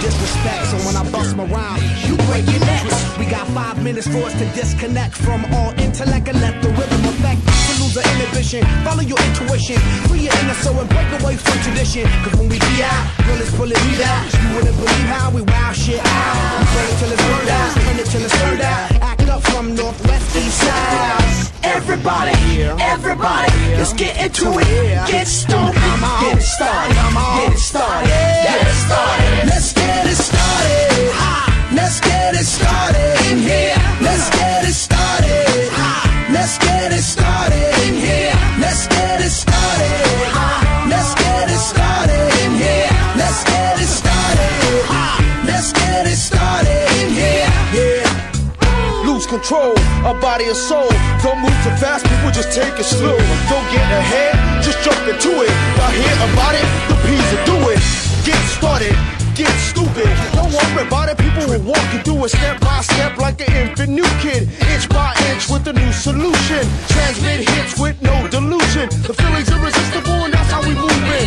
disrespect. So when I bust my rhyme, you break your necks. We got five minutes for us to disconnect from all intellect and let the rhythm affect. To lose the inhibition, follow your intuition, free your inner soul and break away from tradition. Cause when we be out, bullets bullet me out. You wouldn't believe how we wow shit out. We burn it till it's burned out, turn it till it's turned out. Act up from northwest east side. Everybody, everybody, let's get into it. Get stupid, get it started, get it started, Let's get it started in here. Let's get it started. Let's get it started in here. Let's get it started. Let's get it started in here. Yeah. Lose control of body and soul. Don't move too fast, people just take it slow. Don't get ahead, just jump into it. Y'all hear about it? The P's will do it. Get started, get stupid. Don't worry about it, people will walk you through it step by a new solution. Transmit hits with no delusion. The feeling's irresistible and that's how we move it.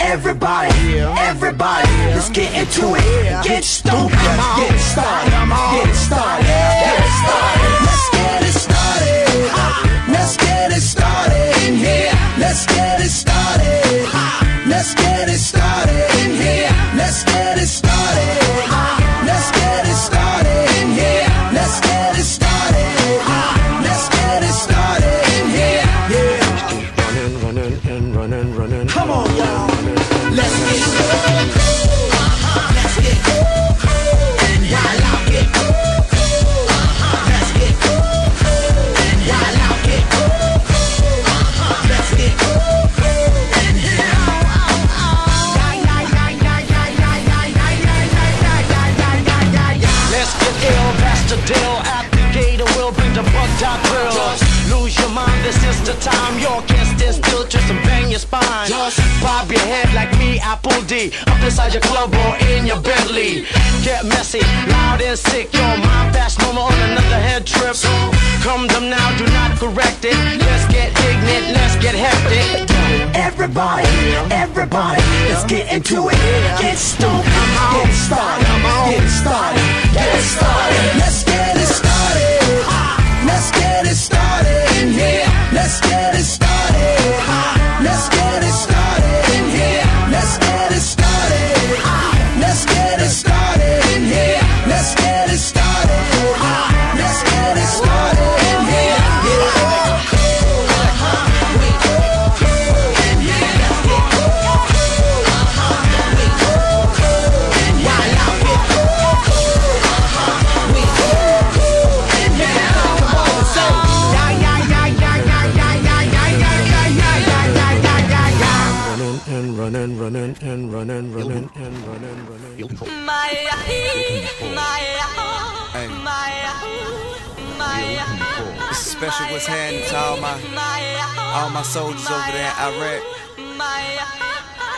Everybody, everybody, let's get into it. Get stupid, me, Apple D. Up inside your club or in your Bentley. Get messy, loud and sick. Your mind fast, no more on another head trip. Come them now, do not correct it. Let's get ignorant, let's get hectic. Everybody, everybody, let's get into it. Get stupid, get started, get started, and running, running and running, running and running, running. This is special what's happening to all my all my soldiers over there in Iraq.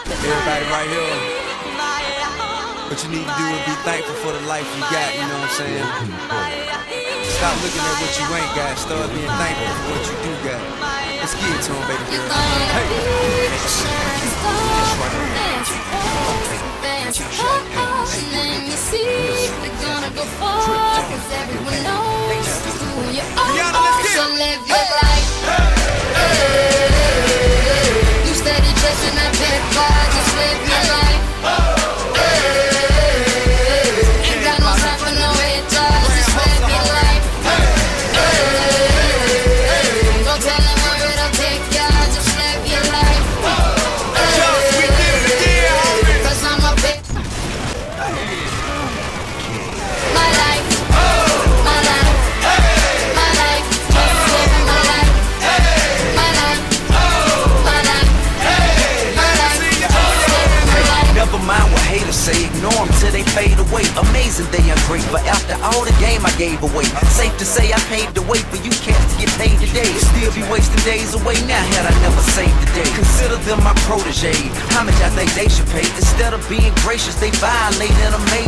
Everybody right here. What you need to do is be thankful for the life you got, you know what I'm saying? Stop looking at what you ain't got, start being thankful for what you do got. Let's get it to 'em, baby girl. Hey. Let say, ignore them till they fade away. Amazing they ungrateful after all the game I gave away. Safe to say I paved the way for you cats to get paid today. Still be wasting days away now had I never saved the day. Consider them my protege. How much I think they should pay? Instead of being gracious, they violate and a major way. I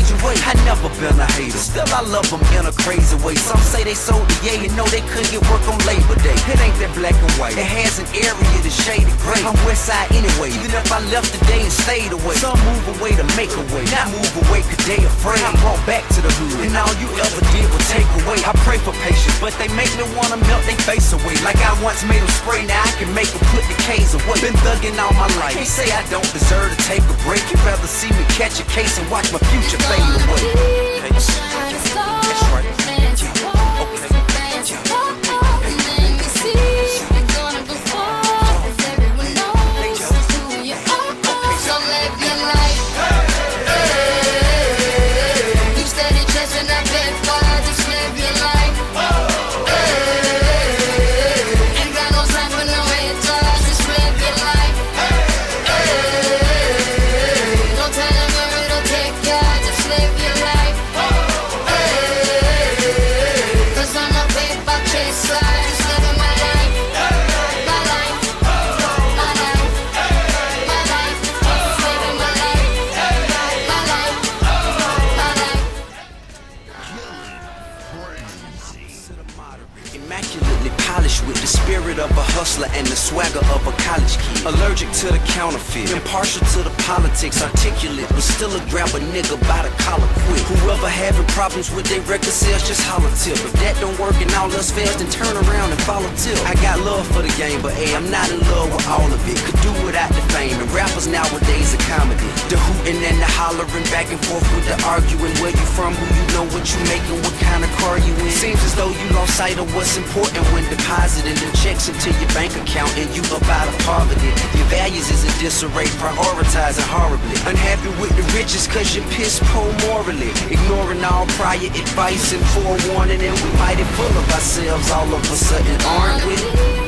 never been a hater, still I love them in a crazy way. Some say they sold the yay and know they couldn't get work on Labor Day. It ain't that black and white. It has an area this shady gray. I'm west side anyway, even if I left today and stayed away. Some move away to make a way, not move away cause they afraid. I'm brought back to the hood, and all you ever did was take away. I pray for patience, but they make me wanna melt they face away. Like I once made them spray, now I can make them put the K's away. Been thugging all my life, can't say I don't deserve to take a break. You'd rather see me catch a case and watch my future fade away. That's right. gotta be Immaculately polished with the spirit of a hustler and the swagger of a college kid. Allergic to the counterfeit, impartial to the politics, articulate, but still a grab a nigga by the collar quick. Whoever having problems with their record sales, just holler tip. If that don't work and all else fails, then turn around and follow tip. I got love for the game, but hey, I'm not in love with all of it. Could do without the fame, and rappers nowadays are comedy. The hooting and the hollering, back and forth with the arguing. Where you from, who you know, what you making, what kind of car you in. Seems as though you lost sight of what's important when depositing the checks into your bank account and you up out of poverty. Your values is in disarray, prioritizing horribly. Unhappy with the riches cause you're piss poor morally. Ignoring all prior advice and forewarning, and we mighty full of ourselves all of a sudden, aren't we?